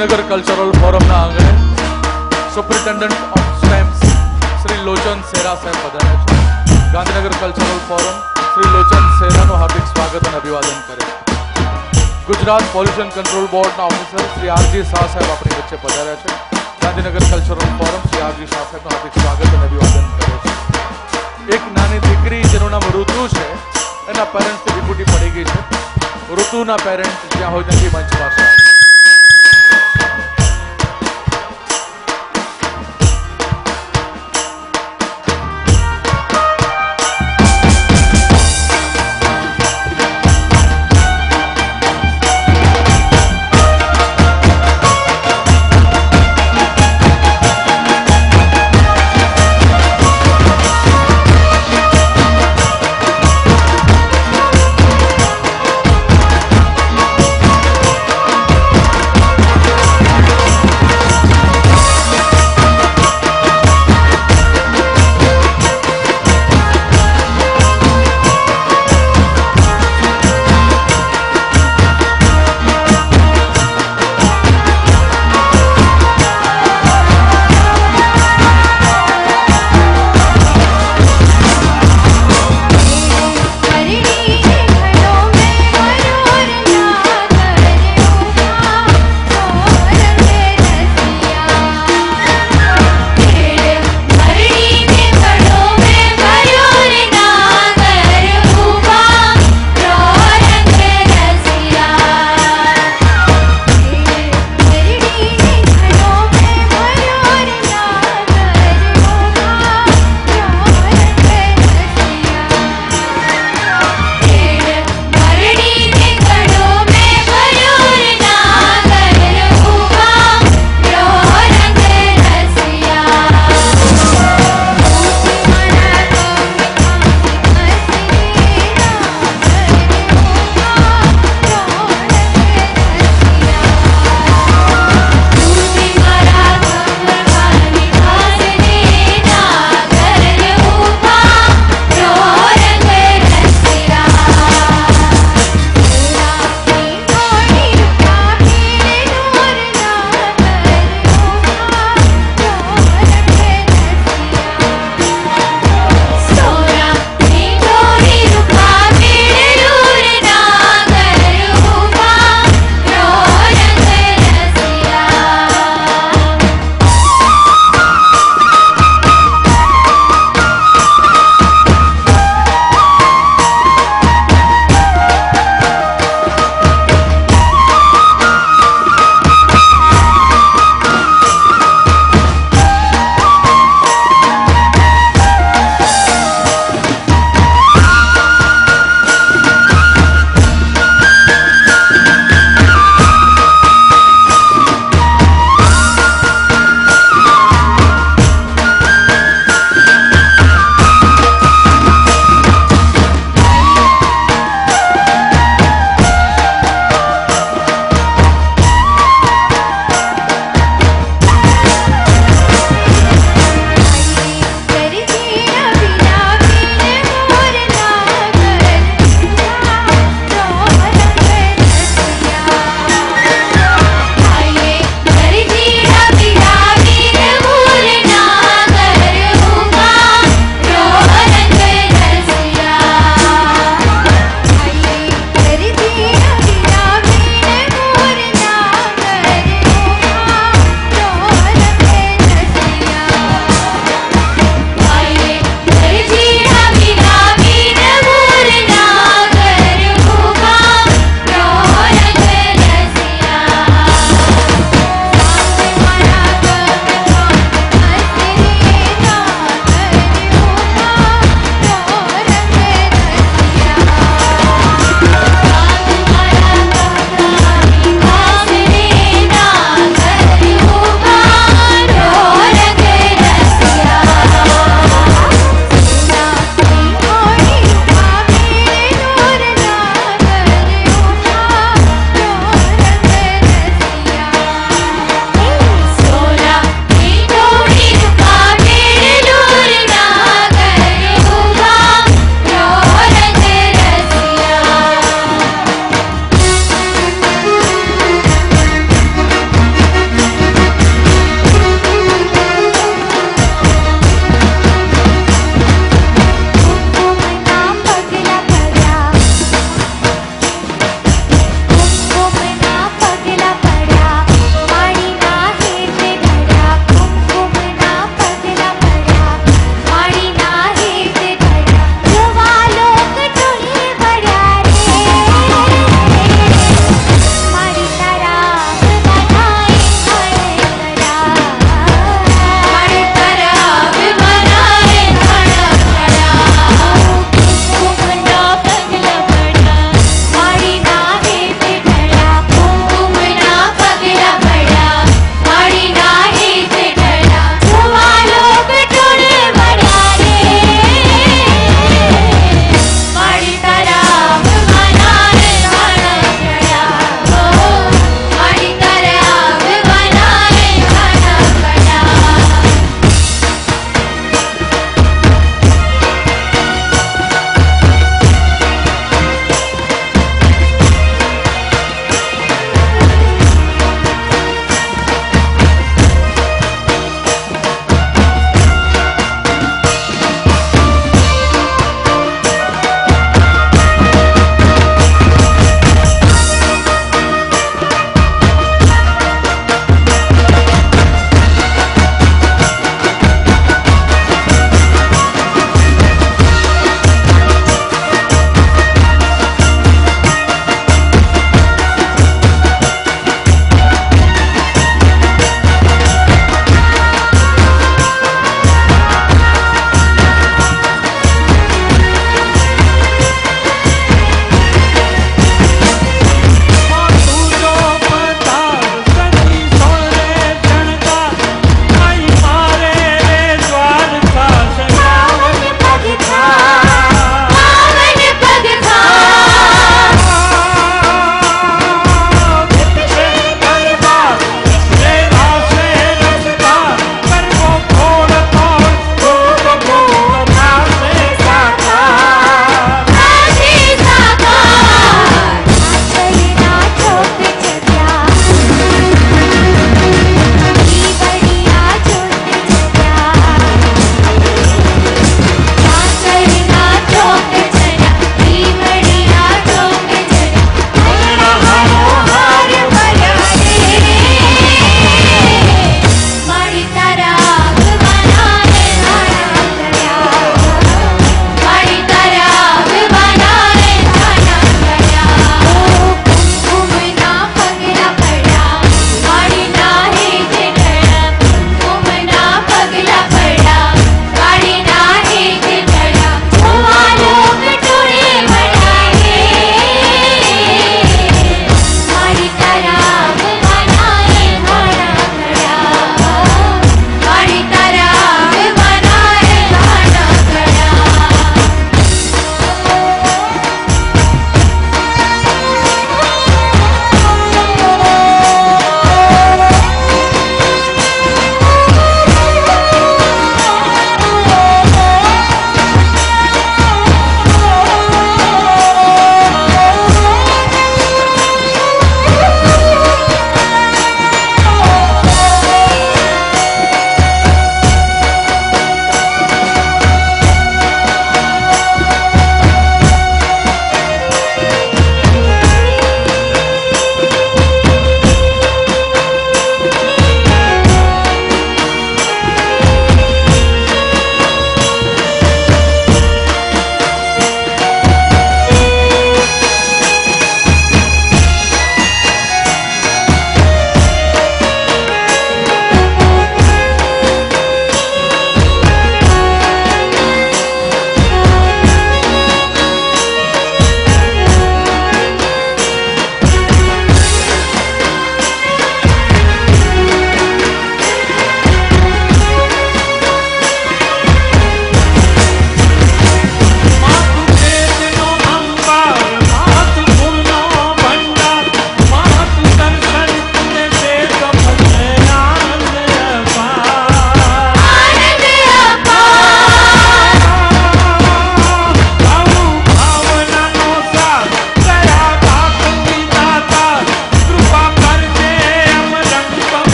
नगर cultural forum ના આગે superintendent of stamps Shri Lojan Shera સાહેબ પધારે છે ગાંધીનગર कल्चरલ ફોરમ શ્રી લોજન શેરાનો હાર્દિક સ્વાગત અને અભિવાદન કરે ગુજરાત પોલ્યુશન કંટ્રોલ બોર્ડ ના ઓફિસર શ્રી આરજી શાહ સાહેબ આપની વચ્ચે પધારે છે Gandhinagar cultural forum Shri RG Shah સાહેબ તો હાર્દિક સ્વાગત અને અભિવાદન કરે એક નાની દીકરી જેનું નામ ઋતુ છે એના પરન્સિપલ ડિપ્યુટી પડી ગઈ છે ઋતુના પેરેન્ટ જયોની મંચ પર સાહેબ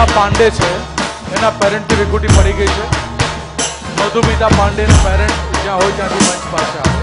મધુમિતા પાંડે છે એના પેરેન્ટની વિકુટી પડી ગઈ છે મધુમિતા પાંડેના પેરેન્ટ જ્યાં હોય ત્યાંથી મંચ પાસે આવે